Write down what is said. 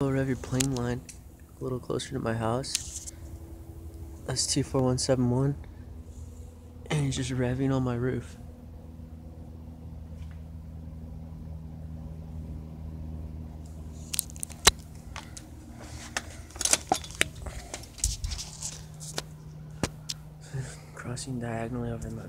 I'll rev your plane line a little closer to my house. That's 24171. And he's just revving on my roof. Crossing diagonally over my